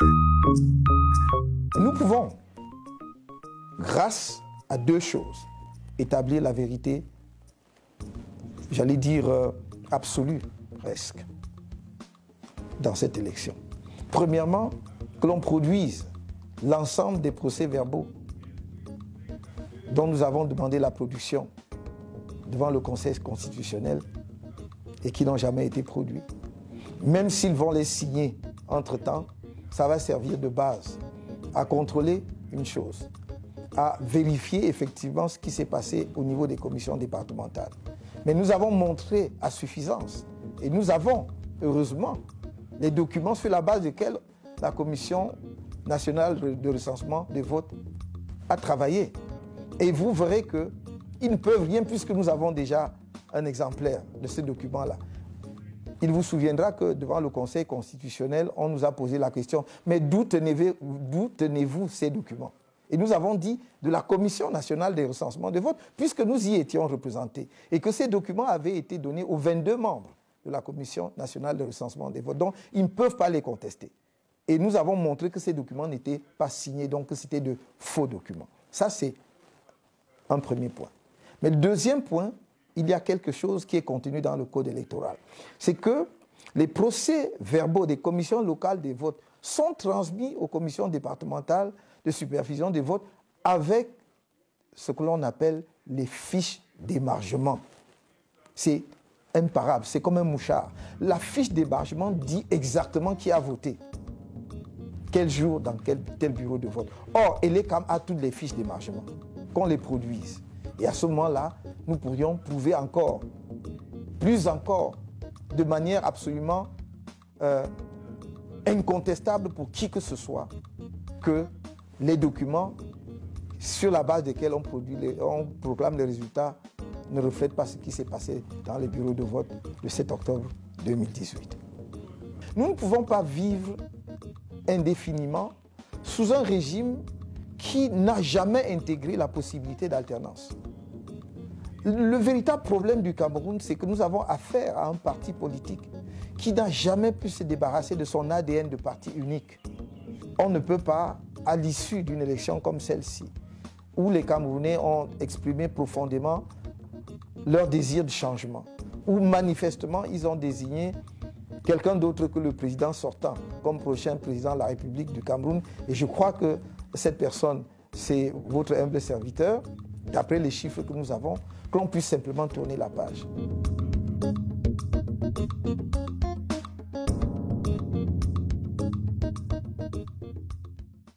Nous pouvons, grâce à deux choses, établir la vérité, j'allais dire euh, absolue presque, dans cette élection. Premièrement, que l'on produise l'ensemble des procès-verbaux dont nous avons demandé la production devant le Conseil constitutionnel et qui n'ont jamais été produits. Même s'ils vont les signer entre-temps, ça va servir de base à contrôler une chose, à vérifier effectivement ce qui s'est passé au niveau des commissions départementales. Mais nous avons montré à suffisance, et nous avons, heureusement, les documents sur la base desquels la Commission nationale de recensement des votes a travaillé. Et vous verrez qu'ils ne peuvent rien puisque nous avons déjà un exemplaire de ce document-là. Il vous souviendra que devant le Conseil constitutionnel, on nous a posé la question, mais d'où tenez-vous ces documents? Et nous avons dit de la Commission nationale des recensements des votes, puisque nous y étions représentés, et que ces documents avaient été donnés aux 22 membres de la Commission nationale de recensement des votes. Donc, ils ne peuvent pas les contester. Et nous avons montré que ces documents n'étaient pas signés, donc que c'était de faux documents. Ça, c'est un premier point. Mais le deuxième point, il y a quelque chose qui est contenu dans le code électoral. C'est que les procès verbaux des commissions locales des votes sont transmis aux commissions départementales de supervision des votes avec ce que l'on appelle les fiches d'émargement. C'est imparable, c'est comme un mouchard. La fiche d'émargement dit exactement qui a voté, quel jour, dans quel bureau de vote. Or, ELECAM a toutes les fiches d'émargement, qu'on les produise. Et à ce moment-là, nous pourrions prouver encore, plus encore, de manière absolument euh, incontestable pour qui que ce soit, que les documents sur la base desquels on, produit on proclame les résultats ne reflètent pas ce qui s'est passé dans les bureaux de vote le 7 octobre 2018. Nous ne pouvons pas vivre indéfiniment sous un régime qui n'a jamais intégré la possibilité d'alternance. Le véritable problème du Cameroun, c'est que nous avons affaire à un parti politique qui n'a jamais pu se débarrasser de son ADN de parti unique. On ne peut pas, à l'issue d'une élection comme celle-ci, où les Camerounais ont exprimé profondément leur désir de changement, où manifestement ils ont désigné quelqu'un d'autre que le président sortant comme prochain président de la République du Cameroun. Et je crois que cette personne, c'est votre humble serviteur, d'après les chiffres que nous avons, que l'on puisse simplement tourner la page.